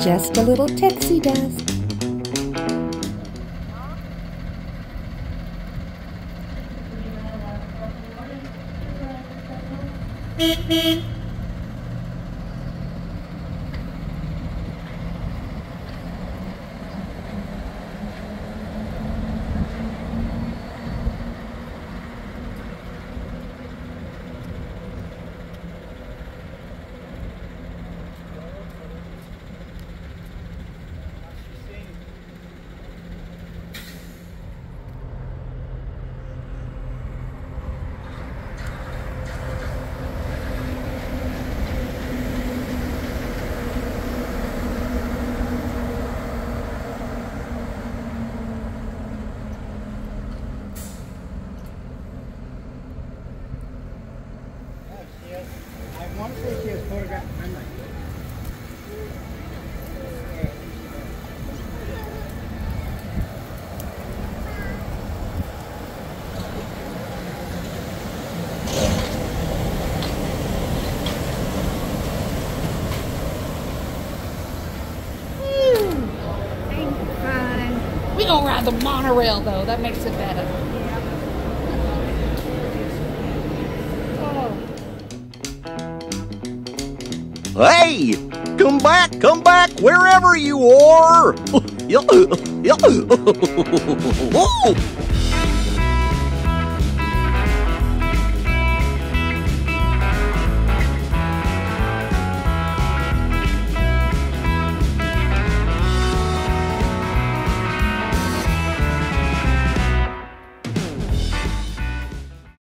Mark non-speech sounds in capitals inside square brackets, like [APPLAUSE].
just a little pixie dust. I want We gonna ride the monorail though. That makes it better. Hey! Come back, come back, wherever you are! [LAUGHS] [LAUGHS]